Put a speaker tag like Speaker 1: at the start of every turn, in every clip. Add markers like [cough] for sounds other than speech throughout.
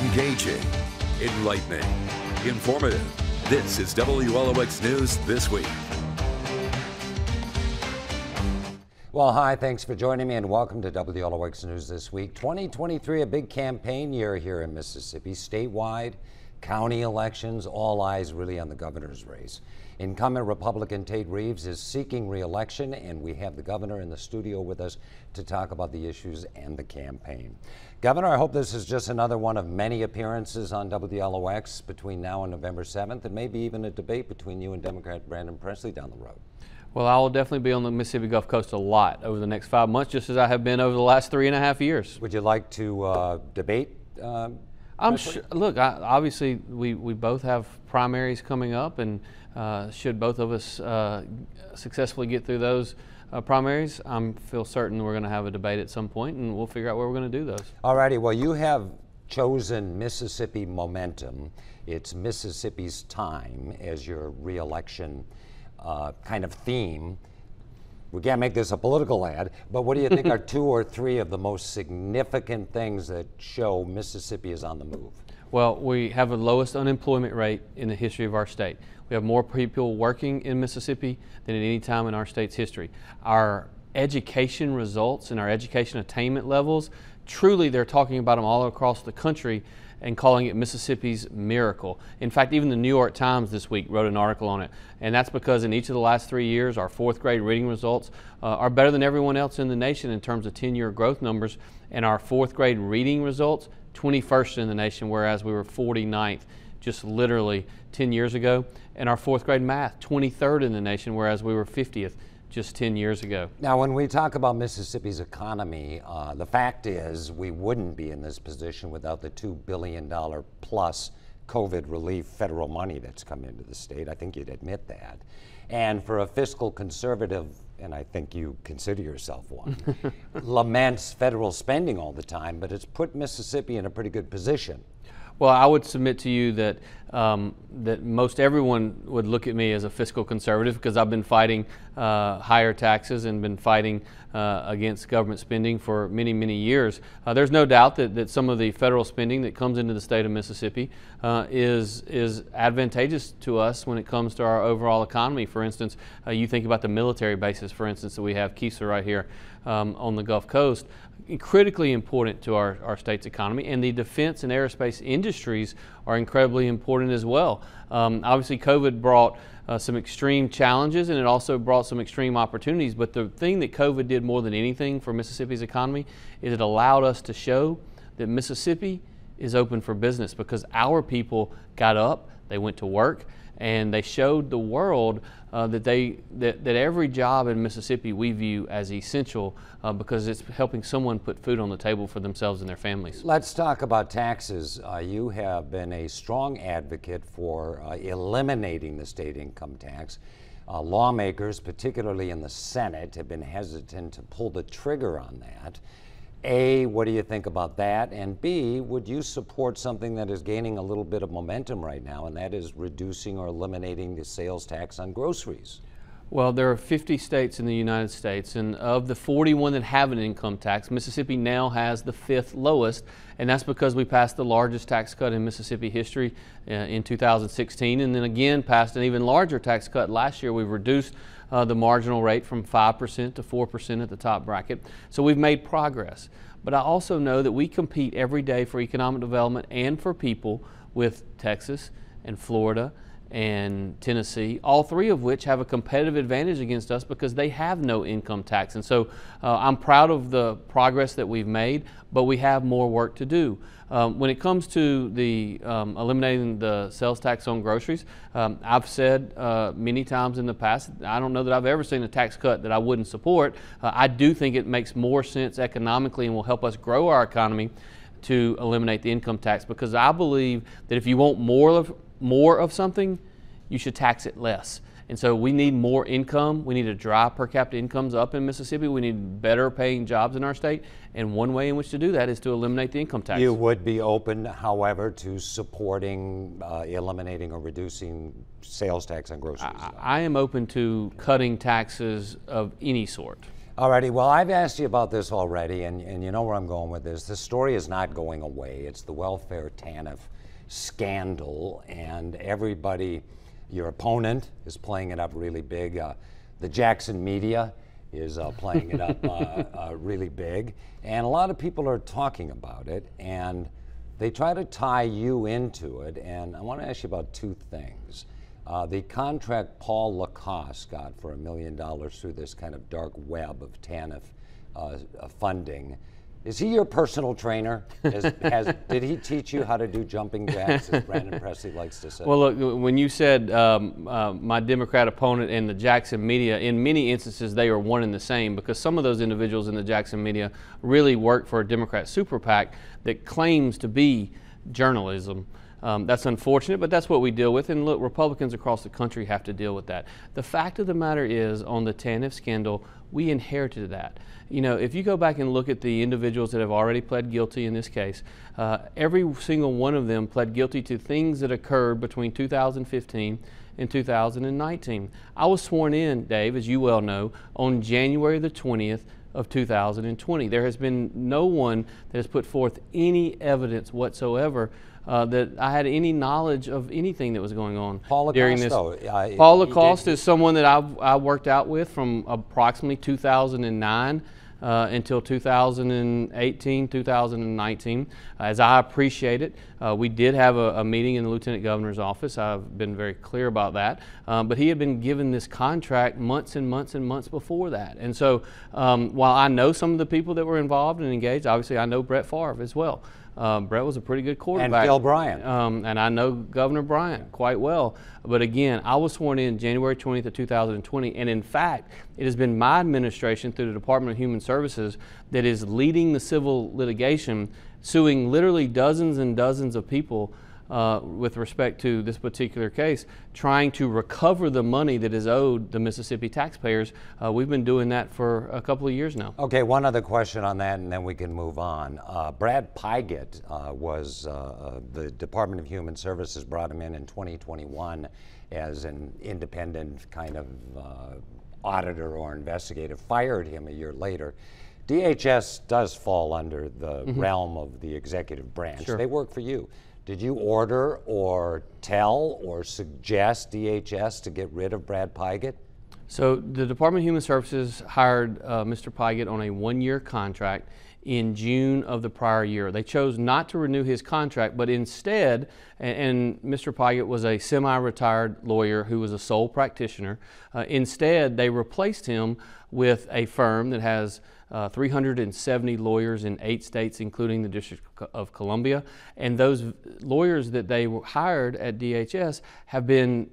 Speaker 1: Engaging, enlightening, informative. This is WLOX News This Week.
Speaker 2: Well, hi, thanks for joining me and welcome to WLOX News This Week. 2023, a big campaign year here in Mississippi, statewide, county elections, all eyes really on the governor's race. Incumbent Republican Tate Reeves is seeking reelection, and we have the governor in the studio with us to talk about the issues and the campaign. Governor, I hope this is just another one of many appearances on WLOX between now and November 7th, and maybe even a debate between you and Democrat Brandon Presley down the road.
Speaker 3: Well, I will definitely be on the Mississippi Gulf Coast a lot over the next five months, just as I have been over the last three and a half years.
Speaker 2: Would you like to uh, debate? Uh,
Speaker 3: I'm sure. Look, I, obviously, we, we both have primaries coming up, and uh, should both of us uh, successfully get through those uh, primaries, I feel certain we're going to have a debate at some point, and we'll figure out where we're going to do those.
Speaker 2: All righty. Well, you have chosen Mississippi Momentum. It's Mississippi's time as your reelection uh, kind of theme. We can't make this a political ad, but what do you think are [laughs] two or three of the most significant things that show Mississippi is on the move?
Speaker 3: Well, we have the lowest unemployment rate in the history of our state. We have more people working in Mississippi than at any time in our state's history. Our education results and our education attainment levels, truly they're talking about them all across the country and calling it Mississippi's miracle. In fact, even the New York Times this week wrote an article on it. And that's because in each of the last three years, our fourth grade reading results uh, are better than everyone else in the nation in terms of 10 year growth numbers. And our fourth grade reading results, 21st in the nation, whereas we were 49th just literally 10 years ago. And our fourth grade math, 23rd in the nation, whereas we were 50th just 10 years ago.
Speaker 2: Now, when we talk about Mississippi's economy, uh, the fact is we wouldn't be in this position without the $2 billion plus COVID relief federal money that's come into the state. I think you'd admit that. And for a fiscal conservative, and I think you consider yourself one, [laughs] laments federal spending all the time, but it's put Mississippi in a pretty good position.
Speaker 3: Well, I would submit to you that um, that most everyone would look at me as a fiscal conservative because I've been fighting uh, higher taxes and been fighting uh, against government spending for many, many years. Uh, there's no doubt that, that some of the federal spending that comes into the state of Mississippi uh, is is advantageous to us when it comes to our overall economy. For instance, uh, you think about the military bases, for instance, that we have Keesler right here um, on the Gulf Coast critically important to our, our state's economy, and the defense and aerospace industries are incredibly important as well. Um, obviously, COVID brought uh, some extreme challenges and it also brought some extreme opportunities. But the thing that COVID did more than anything for Mississippi's economy is it allowed us to show that Mississippi is open for business because our people got up, they went to work, and they showed the world uh, that they that, that every job in Mississippi we view as essential uh, because it's helping someone put food on the table for themselves and their families.
Speaker 2: Let's talk about taxes. Uh, you have been a strong advocate for uh, eliminating the state income tax. Uh, lawmakers, particularly in the Senate, have been hesitant to pull the trigger on that. A, what do you think about that? And B, would you support something that is gaining a little bit of momentum right now, and that is reducing or eliminating the sales tax on groceries?
Speaker 3: Well, there are 50 states in the United States, and of the 41 that have an income tax, Mississippi now has the fifth lowest, and that's because we passed the largest tax cut in Mississippi history uh, in 2016, and then again passed an even larger tax cut last year. We've reduced uh, the marginal rate from 5% to 4% at the top bracket. So we've made progress. But I also know that we compete every day for economic development and for people with Texas and Florida and Tennessee, all three of which have a competitive advantage against us because they have no income tax. And so uh, I'm proud of the progress that we've made, but we have more work to do. Um, when it comes to the um, eliminating the sales tax on groceries, um, I've said uh, many times in the past, I don't know that I've ever seen a tax cut that I wouldn't support. Uh, I do think it makes more sense economically and will help us grow our economy to eliminate the income tax because I believe that if you want more of more of something, you should tax it less. And so we need more income. We need to drive per capita incomes up in Mississippi. We need better paying jobs in our state. And one way in which to do that is to eliminate the income tax.
Speaker 2: You would be open, however, to supporting uh, eliminating or reducing sales tax on groceries?
Speaker 3: I, I am open to cutting taxes of any sort.
Speaker 2: Alrighty, well, I've asked you about this already, and, and you know where I'm going with this. This story is not going away. It's the welfare TANF scandal, and everybody, your opponent is playing it up really big. Uh, the Jackson media is uh, playing it up uh, [laughs] uh, really big, and a lot of people are talking about it, and they try to tie you into it. And I want to ask you about two things. Uh, the contract Paul Lacoste got for a million dollars through this kind of dark web of TANF uh, funding is he your personal trainer? Has, has, did he teach you how to do jumping jacks, as Brandon Presley likes to say?
Speaker 3: Well, look, when you said um, uh, my Democrat opponent and the Jackson media, in many instances they are one and the same because some of those individuals in the Jackson media really work for a Democrat super PAC that claims to be journalism. Um, that's unfortunate, but that's what we deal with. And look, Republicans across the country have to deal with that. The fact of the matter is, on the TANF scandal, we inherited that. You know, if you go back and look at the individuals that have already pled guilty in this case, uh, every single one of them pled guilty to things that occurred between 2015 and 2019. I was sworn in, Dave, as you well know, on January the 20th of 2020. There has been no one that has put forth any evidence whatsoever uh, that I had any knowledge of anything that was going on
Speaker 2: Paul
Speaker 3: during
Speaker 2: this.
Speaker 3: Uh, Paul Lacoste is someone that I've, I worked out with from approximately 2009. Uh, until 2018, 2019. As I appreciate it, uh, we did have a, a, meeting in the Lieutenant Governor's office. I've been very clear about that. Um, but he had been given this contract months and months and months before that. And so um, while I know some of the people that were involved and engaged, obviously I know Brett Favre as well. Uh, Brett was a pretty good quarterback.
Speaker 2: And Phil Bryant.
Speaker 3: Um, and I know Governor Bryant quite well. But again, I was sworn in January 20th of 2020. And in fact, it has been my administration through the Department of Human Services that is leading the civil litigation, suing literally dozens and dozens of people uh, with respect to this particular case, trying to recover the money that is owed the Mississippi taxpayers. Uh, we've been doing that for a couple of years now.
Speaker 2: Okay, one other question on that, and then we can move on. Uh, Brad Pigott uh, was uh, uh, the Department of Human Services brought him in in 2021 as an independent kind of auditor or investigator, fired him a year later. DHS does fall under the mm-hmm. realm of the executive branch. Sure. They work for you. Did you order or tell or suggest DHS to get rid of Brad Pigott?
Speaker 3: So the Department of Human Services hired uh, Mr. Pigott on a one-year contract in June of the prior year. They chose not to renew his contract, but instead, and, and Mr. Pigott was a semi-retired lawyer who was a sole practitioner. Uh, instead, they replaced him with a firm that has uh, 370 lawyers in eight states, including the District of Columbia. And those lawyers that they hired at DHS have been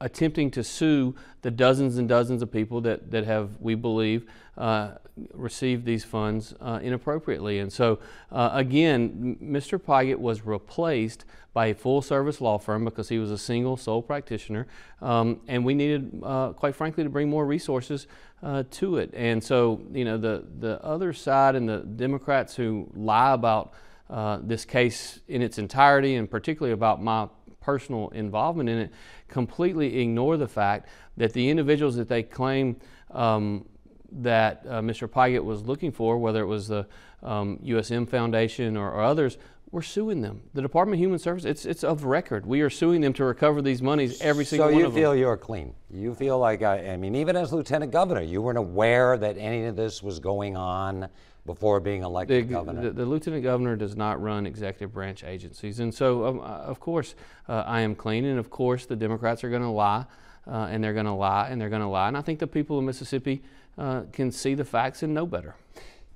Speaker 3: attempting to sue the dozens and dozens of people that, that have, we believe, uh, received these funds uh, inappropriately. And so, uh, again, Mr. Pigott was replaced by a full service law firm because he was a single sole practitioner. Um, and we needed, uh, quite frankly, to bring more resources uh, to it. And so, you know, the, the other side and the Democrats who lie about uh, this case in its entirety and particularly about my personal involvement in it completely ignore the fact that the individuals that they claim um, that uh, Mr. Pigott was looking for, whether it was the um, USM Foundation or, or, others, we're suing them. The Department of Human Services, it's, it's of record. We are suing them to recover these monies every single
Speaker 2: so
Speaker 3: one of them.
Speaker 2: So you feel you're clean. You feel like, I, I mean, even as Lieutenant Governor, you weren't aware that any of this was going on before being elected
Speaker 3: the,
Speaker 2: governor?
Speaker 3: The, the, lieutenant governor does not run executive branch agencies, and so um, uh, of course uh, I am clean, and of course the Democrats are going to lie, uh, and they're going to lie, and they're going to lie, and I think the people of Mississippi uh, can see the facts and know better.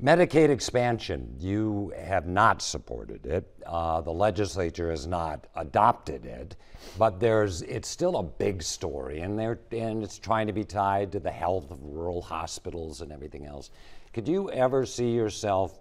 Speaker 2: Medicaid expansion, you have not supported it. Uh, the legislature has not adopted it, but there's it's still a big story, and and it's trying to be tied to the health of rural hospitals and everything else. Could you ever see yourself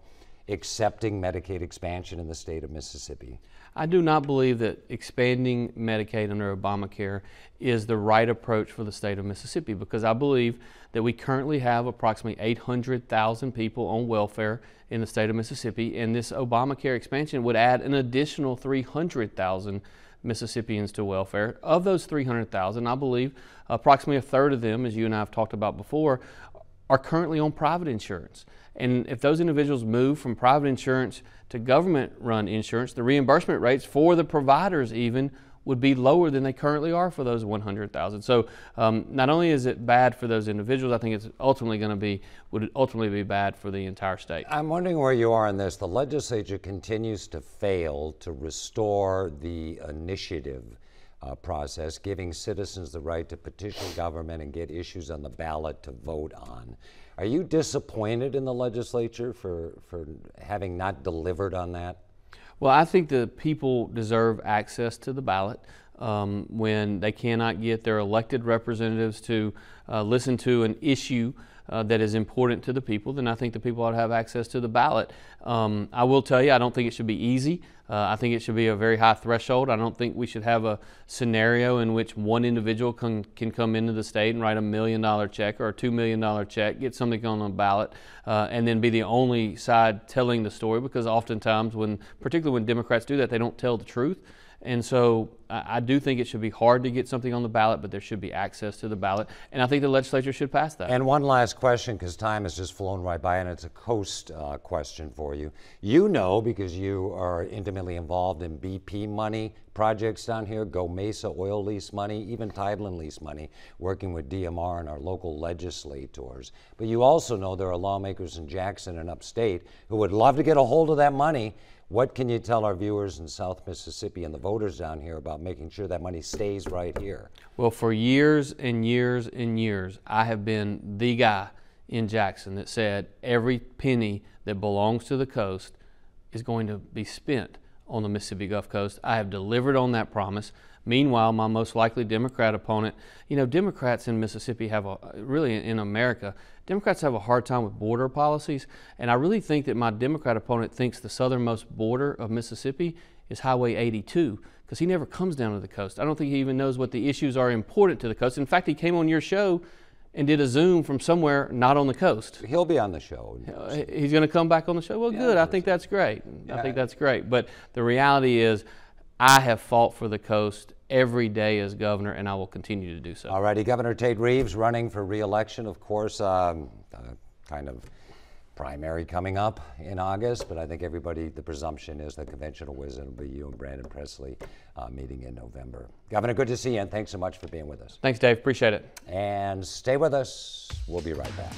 Speaker 2: accepting Medicaid expansion in the state of Mississippi?
Speaker 3: I do not believe that expanding Medicaid under Obamacare is the right approach for the state of Mississippi because I believe that we currently have approximately 800,000 people on welfare in the state of Mississippi, and this Obamacare expansion would add an additional 300,000 Mississippians to welfare. Of those 300,000, I believe approximately a third of them, as you and I have talked about before, are currently on private insurance. And if those individuals move from private insurance to government run insurance, the reimbursement rates for the providers even would be lower than they currently are for those 100,000. So um, not only is it bad for those individuals, I think it's ultimately going to be would ultimately be bad for the entire state.
Speaker 2: I'm wondering where you are on this. The legislature continues to fail to restore the initiative uh, process, giving citizens the right to petition government and get issues on the ballot to vote on. Are you disappointed in the legislature for, for having not delivered on that?
Speaker 3: Well, I think the people deserve access to the ballot. Um, when they cannot get their elected representatives to uh, listen to an issue uh, that is important to the people, then I think the people ought to have access to the ballot. Um, I will tell you, I don't think it should be easy. Uh, I think it should be a very high threshold. I don't think we should have a scenario in which one individual can, can come into the state and write a million dollar check or a two million dollar check, get something on the ballot, uh, and then be the only side telling the story because oftentimes, when, particularly when Democrats do that, they don't tell the truth. And so I do think it should be hard to get something on the ballot, but there should be access to the ballot. And I think the legislature should pass that.
Speaker 2: And one last question, because time has just flown right by, and it's a coast uh, question for you. You know, because you are intimately involved in BP money projects down here, GOMESA oil lease money, even Tideland lease money, working with DMR and our local legislators. But you also know there are lawmakers in Jackson and upstate who would love to get a hold of that money what can you tell our viewers in South Mississippi and the voters down here about making sure that money stays right here?
Speaker 3: Well, for years and years and years, I have been the guy in Jackson that said every penny that belongs to the coast is going to be spent on the Mississippi Gulf Coast. I have delivered on that promise. Meanwhile, my most likely Democrat opponent, you know, Democrats in Mississippi have a, really in America, Democrats have a hard time with border policies. And I really think that my Democrat opponent thinks the southernmost border of Mississippi is Highway 82 because he never comes down to the coast. I don't think he even knows what the issues are important to the coast. In fact, he came on your show and did a Zoom from somewhere not on the coast.
Speaker 2: He'll be on the show.
Speaker 3: He's going to come back on the show. Well, yeah, good. I think that's great. Yeah. I think that's great. But the reality is, I have fought for the coast every day as governor, and I will continue to do so.
Speaker 2: All righty, Governor Tate Reeves running for reelection, of course, um, uh, kind of primary coming up in August, but I think everybody, the presumption is the conventional wisdom will be you and Brandon Presley uh, meeting in November. Governor, good to see you, and thanks so much for being with us.
Speaker 3: Thanks, Dave. Appreciate it.
Speaker 2: And stay with us. We'll be right back.